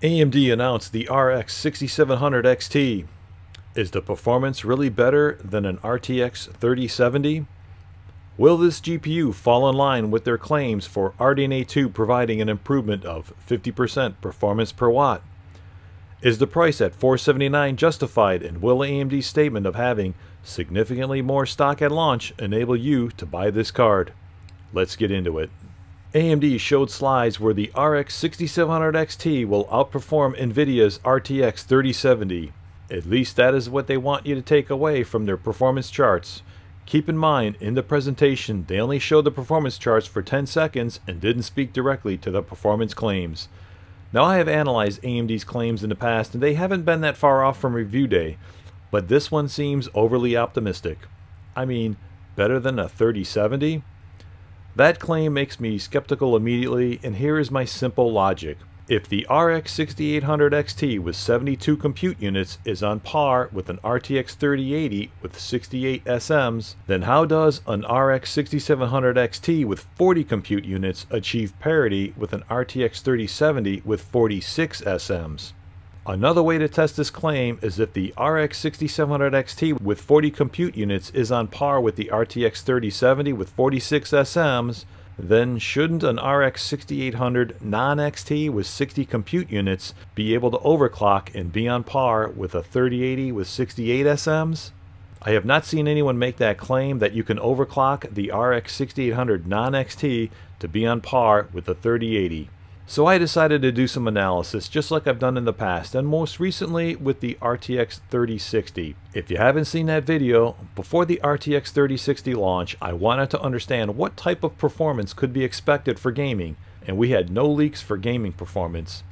AMD announced the RX 6700 XT. Is the performance really better than an RTX 3070? Will this GPU fall in line with their claims for RDNA 2 providing an improvement of 50% performance per watt? Is the price at 479 justified and will AMD's statement of having significantly more stock at launch enable you to buy this card? Let's get into it. AMD showed slides where the RX 6700 XT will outperform NVIDIA's RTX 3070. At least that is what they want you to take away from their performance charts. Keep in mind, in the presentation, they only showed the performance charts for 10 seconds and didn't speak directly to the performance claims. Now I have analyzed AMD's claims in the past and they haven't been that far off from review day, but this one seems overly optimistic. I mean, better than a 3070? That claim makes me skeptical immediately, and here is my simple logic. If the RX 6800 XT with 72 compute units is on par with an RTX 3080 with 68 SMs, then how does an RX 6700 XT with 40 compute units achieve parity with an RTX 3070 with 46 SMs? Another way to test this claim is if the RX 6700 XT with 40 compute units is on par with the RTX 3070 with 46 SMs, then shouldn't an RX 6800 non-XT with 60 compute units be able to overclock and be on par with a 3080 with 68 SMs? I have not seen anyone make that claim that you can overclock the RX 6800 non-XT to be on par with the 3080. So I decided to do some analysis just like I've done in the past and most recently with the RTX 3060. If you haven't seen that video, before the RTX 3060 launch I wanted to understand what type of performance could be expected for gaming and we had no leaks for gaming performance.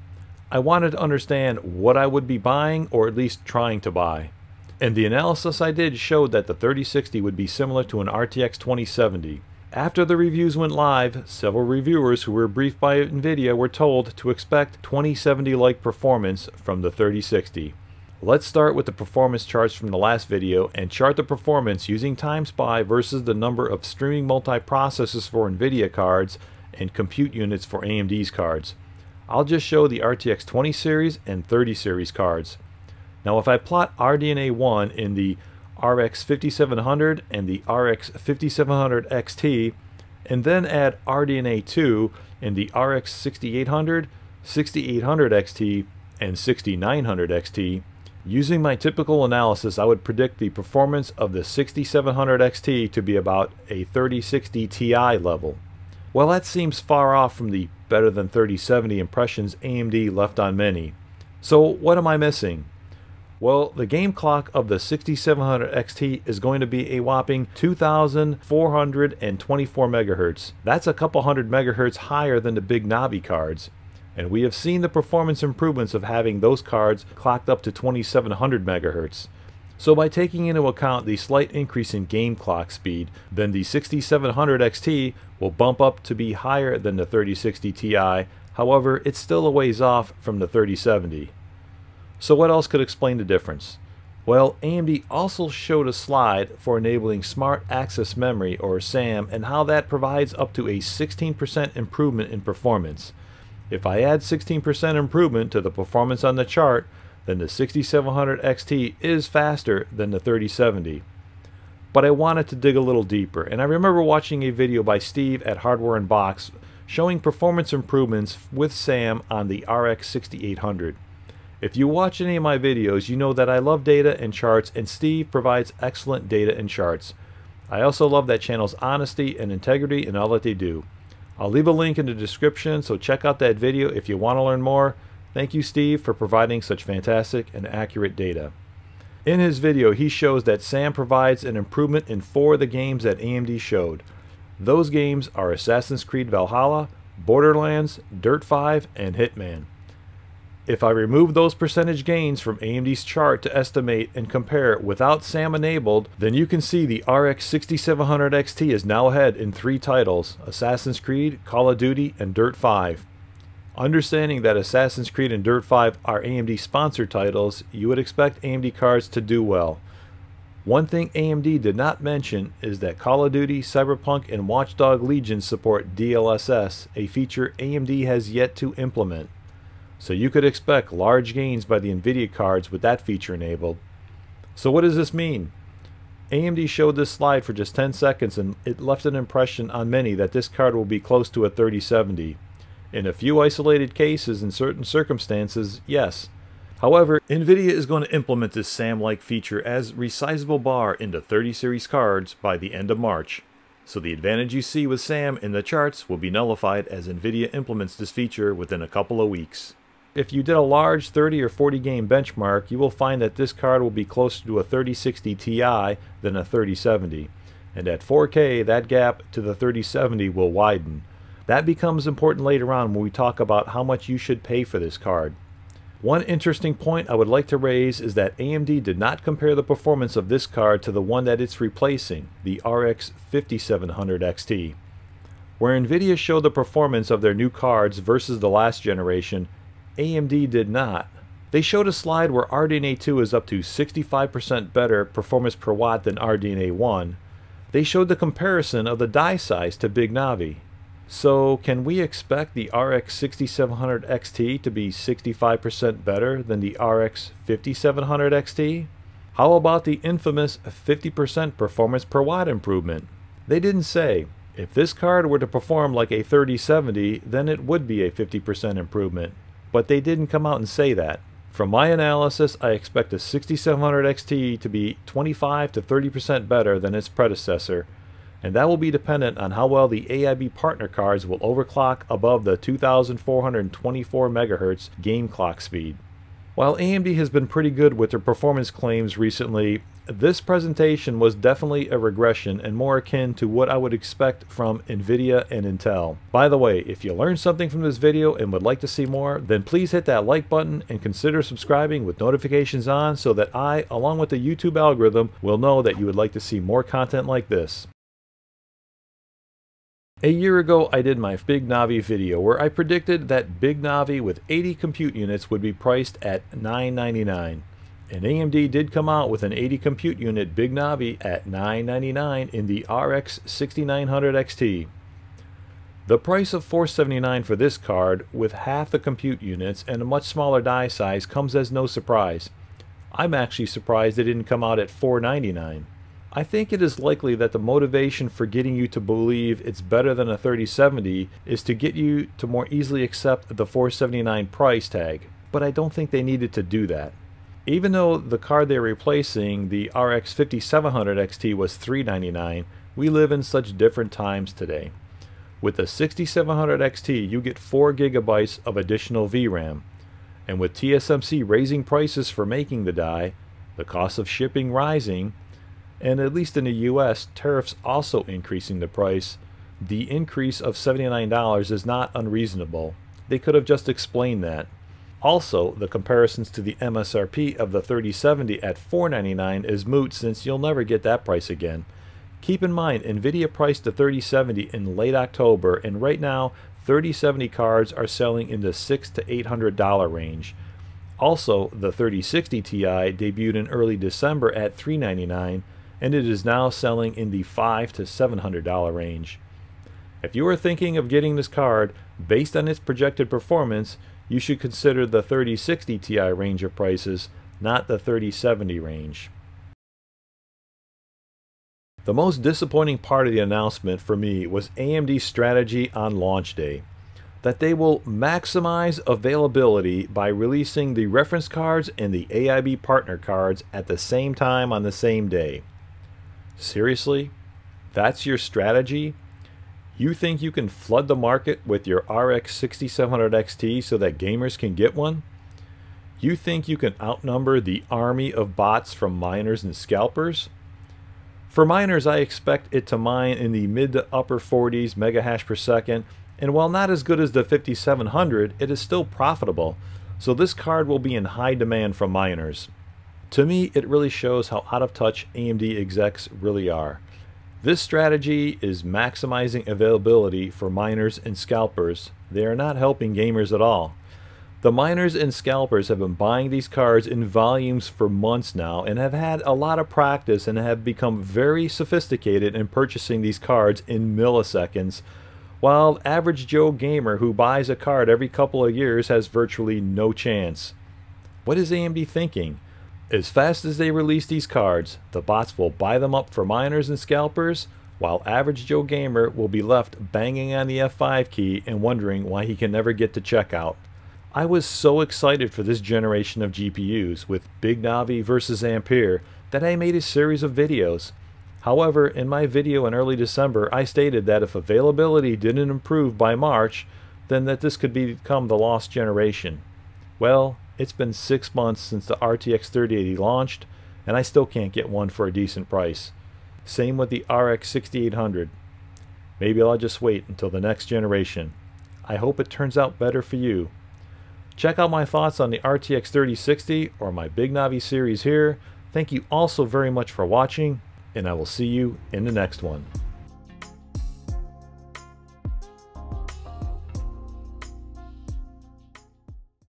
I wanted to understand what I would be buying or at least trying to buy. And the analysis I did showed that the 3060 would be similar to an RTX 2070. After the reviews went live, several reviewers who were briefed by NVIDIA were told to expect 2070-like performance from the 3060. Let's start with the performance charts from the last video and chart the performance using TimeSpy versus the number of streaming multiprocessors for NVIDIA cards and compute units for AMD's cards. I'll just show the RTX 20 series and 30 series cards. Now if I plot RDNA 1 in the RX 5700 and the RX 5700 XT, and then add RDNA 2 in the RX 6800, 6800 XT, and 6900 XT. Using my typical analysis, I would predict the performance of the 6700 XT to be about a 3060 Ti level. Well, that seems far off from the better than 3070 impressions AMD left on many. So what am I missing? Well, the game clock of the 6700 XT is going to be a whopping 2424 megahertz. That's a couple hundred megahertz higher than the big Navi cards. And we have seen the performance improvements of having those cards clocked up to 2700 megahertz. So by taking into account the slight increase in game clock speed, then the 6700 XT will bump up to be higher than the 3060 Ti, however it's still a ways off from the 3070. So what else could explain the difference? Well, AMD also showed a slide for enabling Smart Access Memory, or SAM, and how that provides up to a 16% improvement in performance. If I add 16% improvement to the performance on the chart, then the 6700 XT is faster than the 3070. But I wanted to dig a little deeper, and I remember watching a video by Steve at Hardware Unboxed showing performance improvements with SAM on the RX 6800. If you watch any of my videos, you know that I love data and charts, and Steve provides excellent data and charts. I also love that channel's honesty and integrity in all that they do. I'll leave a link in the description, so check out that video if you want to learn more. Thank you, Steve, for providing such fantastic and accurate data. In his video, he shows that SAM provides an improvement in four of the games that AMD showed. Those games are Assassin's Creed Valhalla, Borderlands, Dirt 5, and Hitman. If I remove those percentage gains from AMD's chart to estimate and compare without SAM enabled, then you can see the RX 6700 XT is now ahead in three titles, Assassin's Creed, Call of Duty, and Dirt 5. Understanding that Assassin's Creed and Dirt 5 are AMD sponsored titles, you would expect AMD cards to do well. One thing AMD did not mention is that Call of Duty, Cyberpunk, and Watchdog Legion support DLSS, a feature AMD has yet to implement. So you could expect large gains by the NVIDIA cards with that feature enabled. So what does this mean? AMD showed this slide for just 10 seconds and it left an impression on many that this card will be close to a 3070. In a few isolated cases in certain circumstances, yes. However, NVIDIA is going to implement this SAM-like feature as resizable bar into 30 series cards by the end of March. So the advantage you see with SAM in the charts will be nullified as NVIDIA implements this feature within a couple of weeks. If you did a large 30 or 40 game benchmark, you will find that this card will be closer to a 3060 Ti than a 3070. And at 4K, that gap to the 3070 will widen. That becomes important later on when we talk about how much you should pay for this card. One interesting point I would like to raise is that AMD did not compare the performance of this card to the one that it's replacing, the RX 5700 XT. Where Nvidia showed the performance of their new cards versus the last generation, AMD did not. They showed a slide where RDNA 2 is up to 65% better performance per watt than RDNA 1. They showed the comparison of the die size to Big Navi. So can we expect the RX 6700 XT to be 65% better than the RX 5700 XT? How about the infamous 50% performance per watt improvement? They didn't say. If this card were to perform like a 3070, then it would be a 50% improvement but they didn't come out and say that. From my analysis, I expect a 6700 XT to be 25 to 30% better than its predecessor, and that will be dependent on how well the AIB partner cards will overclock above the 2424 MHz game clock speed. While AMD has been pretty good with their performance claims recently, this presentation was definitely a regression and more akin to what I would expect from NVIDIA and Intel. By the way, if you learned something from this video and would like to see more, then please hit that like button and consider subscribing with notifications on so that I, along with the YouTube algorithm, will know that you would like to see more content like this. A year ago, I did my Big Navi video where I predicted that Big Navi with 80 compute units would be priced at $999. And AMD did come out with an 80 compute unit Big Navi at 999 in the RX 6900 XT. The price of 479 for this card, with half the compute units and a much smaller die size, comes as no surprise. I'm actually surprised it didn't come out at 499. I think it is likely that the motivation for getting you to believe it's better than a 3070 is to get you to more easily accept the 479 price tag, but I don't think they needed to do that. Even though the card they're replacing, the RX 5700 XT was 399, we live in such different times today. With the 6700 XT, you get 4 gigabytes of additional VRAM, and with TSMC raising prices for making the die, the cost of shipping rising, and at least in the US, tariffs also increasing the price, the increase of $79 is not unreasonable. They could have just explained that. Also, the comparisons to the MSRP of the 3070 at 499 is moot since you'll never get that price again. Keep in mind, Nvidia priced the 3070 in late October, and right now, 3070 cards are selling in the 6 to $800 range. Also, the 3060 Ti debuted in early December at 399 and it is now selling in the 5 to $700 range. If you are thinking of getting this card based on its projected performance, you should consider the 3060 Ti range of prices, not the 3070 range. The most disappointing part of the announcement for me was AMD's strategy on launch day. That they will maximize availability by releasing the reference cards and the AIB partner cards at the same time on the same day. Seriously? That's your strategy? You think you can flood the market with your RX 6700 XT so that gamers can get one? You think you can outnumber the army of bots from miners and scalpers? For miners, I expect it to mine in the mid to upper 40s megahash per second, and while not as good as the 5700, it is still profitable, so this card will be in high demand from miners. To me, it really shows how out of touch AMD execs really are. This strategy is maximizing availability for miners and scalpers. They are not helping gamers at all. The miners and scalpers have been buying these cards in volumes for months now and have had a lot of practice and have become very sophisticated in purchasing these cards in milliseconds while average Joe gamer who buys a card every couple of years has virtually no chance. What is AMD thinking? As fast as they release these cards, the bots will buy them up for miners and scalpers, while average Joe gamer will be left banging on the F5 key and wondering why he can never get to checkout. I was so excited for this generation of GPUs with Big Navi versus Ampere that I made a series of videos. However, in my video in early December, I stated that if availability didn't improve by March, then that this could become the lost generation. Well, it's been six months since the RTX 3080 launched, and I still can't get one for a decent price. Same with the RX 6800. Maybe I'll just wait until the next generation. I hope it turns out better for you. Check out my thoughts on the RTX 3060 or my Big Navi series here. Thank you also very much for watching, and I will see you in the next one.